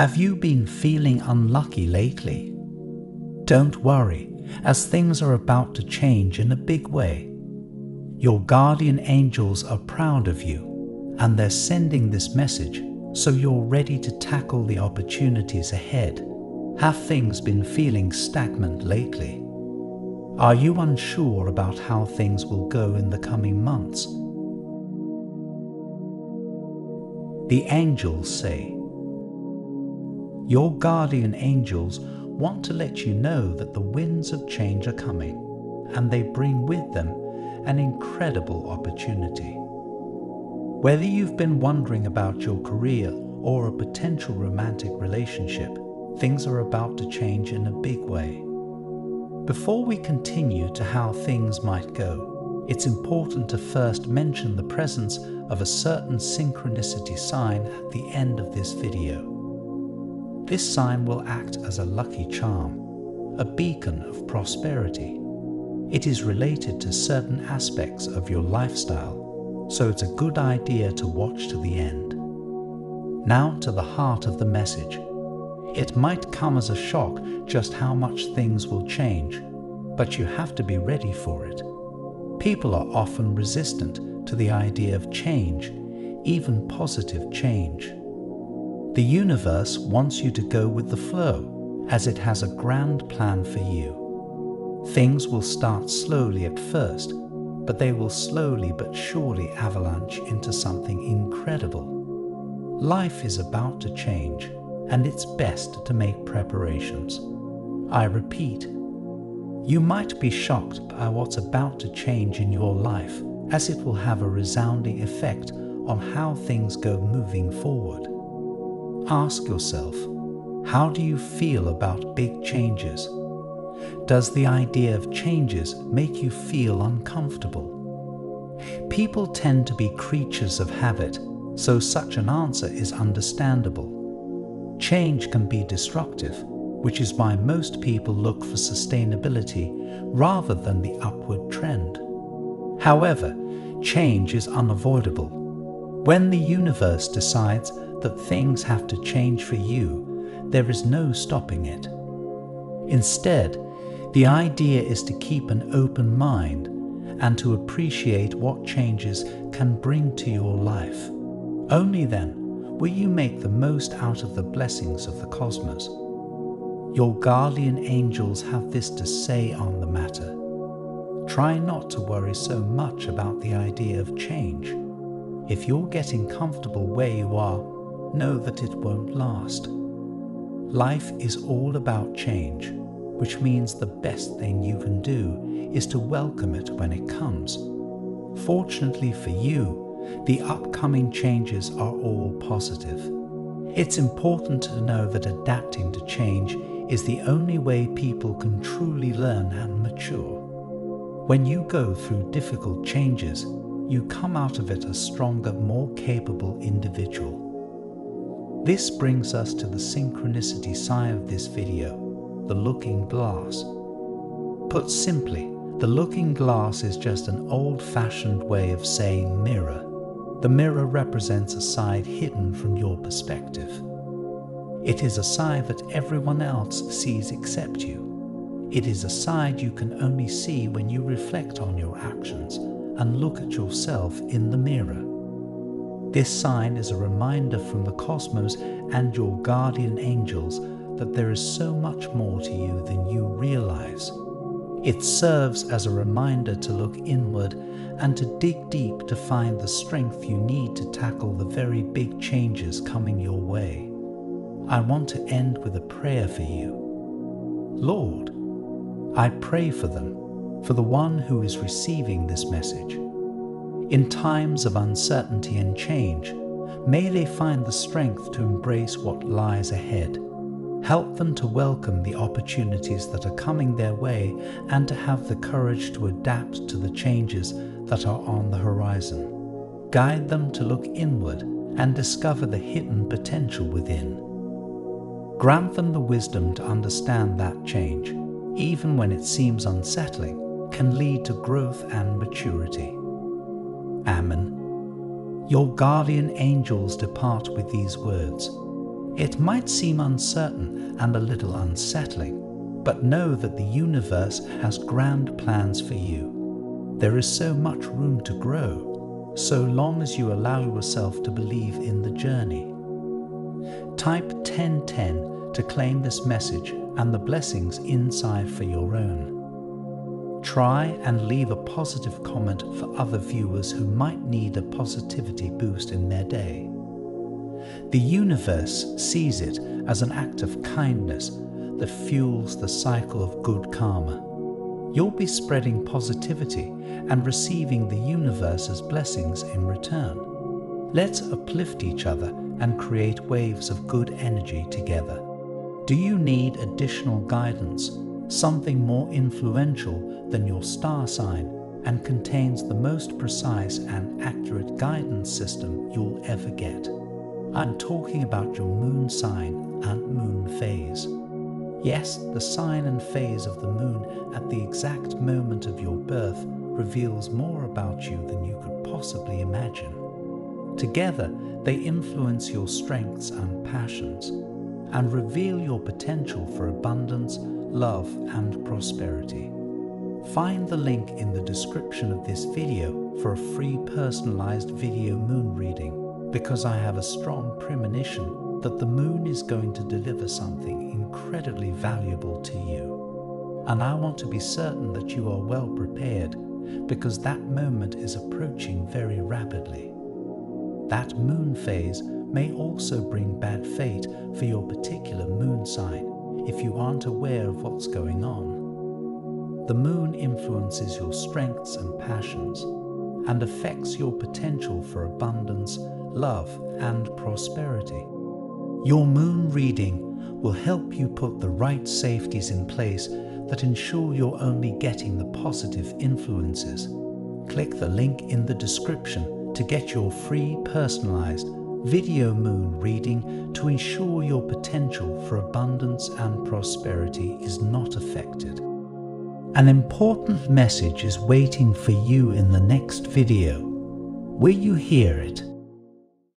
Have you been feeling unlucky lately? Don't worry, as things are about to change in a big way. Your guardian angels are proud of you, and they're sending this message so you're ready to tackle the opportunities ahead. Have things been feeling stagnant lately? Are you unsure about how things will go in the coming months? The angels say, Your guardian angels want to let you know that the winds of change are coming, and they bring with them an incredible opportunity. Whether you've been wondering about your career or a potential romantic relationship, things are about to change in a big way. Before we continue to how things might go, it's important to first mention the presence of a certain synchronicity sign at the end of this video. This sign will act as a lucky charm, a beacon of prosperity. It is related to certain aspects of your lifestyle, so it's a good idea to watch to the end. Now to the heart of the message. It might come as a shock just how much things will change, but you have to be ready for it. People are often resistant to the idea of change, even positive change. The universe wants you to go with the flow, as it has a grand plan for you. Things will start slowly at first, but they will slowly but surely avalanche into something incredible. Life is about to change and it's best to make preparations. I repeat, you might be shocked by what's about to change in your life, as it will have a resounding effect on how things go moving forward. Ask yourself, how do you feel about big changes? Does the idea of changes make you feel uncomfortable? People tend to be creatures of habit, so such an answer is understandable. Change can be destructive, which is why most people look for sustainability rather than the upward trend. However, change is unavoidable. When the universe decides that things have to change for you, there is no stopping it. Instead, the idea is to keep an open mind and to appreciate what changes can bring to your life. Only then will you make the most out of the blessings of the cosmos. Your guardian angels have this to say on the matter. Try not to worry so much about the idea of change. If you're getting comfortable where you are, know that it won't last. Life is all about change, which means the best thing you can do is to welcome it when it comes. Fortunately for you, the upcoming changes are all positive. It's important to know that adapting to change is the only way people can truly learn and mature. When you go through difficult changes, you come out of it a stronger, more capable individual. This brings us to the synchronicity side of this video, the looking glass. Put simply, the looking glass is just an old-fashioned way of saying mirror. The mirror represents a side hidden from your perspective. It is a side that everyone else sees except you. It is a side you can only see when you reflect on your actions and look at yourself in the mirror. This sign is a reminder from the cosmos and your guardian angels that there is so much more to you than you realize. It serves as a reminder to look inward and to dig deep to find the strength you need to tackle the very big changes coming your way. I want to end with a prayer for you. Lord, I pray for them, for the one who is receiving this message. In times of uncertainty and change, may they find the strength to embrace what lies ahead Help them to welcome the opportunities that are coming their way and to have the courage to adapt to the changes that are on the horizon. Guide them to look inward and discover the hidden potential within. Grant them the wisdom to understand that change, even when it seems unsettling, can lead to growth and maturity. Amen. Your guardian angels depart with these words It might seem uncertain and a little unsettling, but know that the universe has grand plans for you. There is so much room to grow, so long as you allow yourself to believe in the journey. Type 1010 to claim this message and the blessings inside for your own. Try and leave a positive comment for other viewers who might need a positivity boost in their day. The universe sees it as an act of kindness that fuels the cycle of good karma. You'll be spreading positivity and receiving the universe's blessings in return. Let's uplift each other and create waves of good energy together. Do you need additional guidance, something more influential than your star sign and contains the most precise and accurate guidance system you'll ever get? I'm talking about your moon sign and moon phase. Yes, the sign and phase of the moon at the exact moment of your birth reveals more about you than you could possibly imagine. Together, they influence your strengths and passions and reveal your potential for abundance, love, and prosperity. Find the link in the description of this video for a free personalized video moon reading because I have a strong premonition that the moon is going to deliver something incredibly valuable to you. And I want to be certain that you are well prepared because that moment is approaching very rapidly. That moon phase may also bring bad fate for your particular moon sign if you aren't aware of what's going on. The moon influences your strengths and passions and affects your potential for abundance, love, and prosperity. Your moon reading will help you put the right safeties in place that ensure you're only getting the positive influences. Click the link in the description to get your free personalized video moon reading to ensure your potential for abundance and prosperity is not affected. An important message is waiting for you in the next video. Will you hear it?